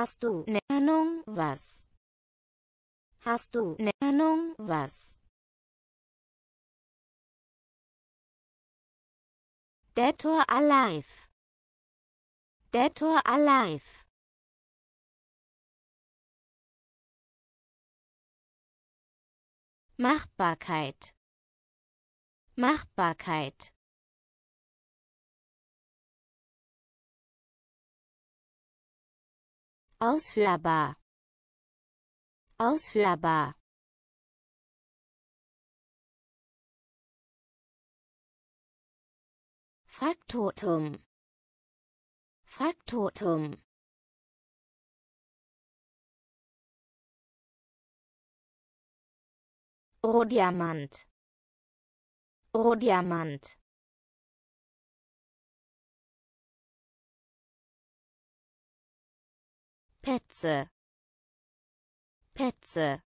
Hast du ne Ahnung was? Hast du ne Ahnung was? Dead or alive? Dead or alive? Machbarkeit Machbarkeit Ausführbar. Ausführbar. Faktotum. Faktotum. Rohdiamant Rohdiamant Petze Petze